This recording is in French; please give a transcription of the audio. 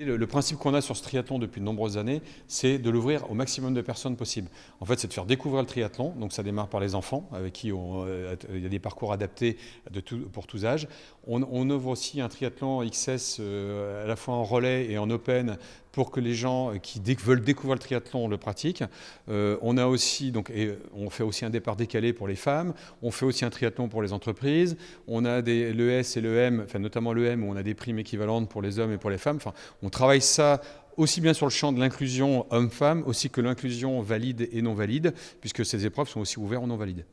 Le, principe qu'on a sur ce triathlon depuis de nombreuses années, c'est de l'ouvrir au maximum de personnes possible. En fait, c'est de faire découvrir le triathlon. Donc, ça démarre par les enfants, avec qui euh, il y a des parcours adaptés pour tous âges. On, ouvre aussi un triathlon XS euh, à la fois en relais et en open pour que les gens qui veulent découvrir le triathlon le pratiquent. Euh, on a aussi donc et on fait aussi un départ décalé pour les femmes. On fait aussi un triathlon pour les entreprises. On a des l'ES et l'EM, enfin notamment l'EM où on a des primes équivalentes pour les hommes et pour les femmes. Enfin, on travaille ça aussi bien sur le champ de l'inclusion homme-femme, aussi que l'inclusion valide et non valide, puisque ces épreuves sont aussi ouvertes aux non valides.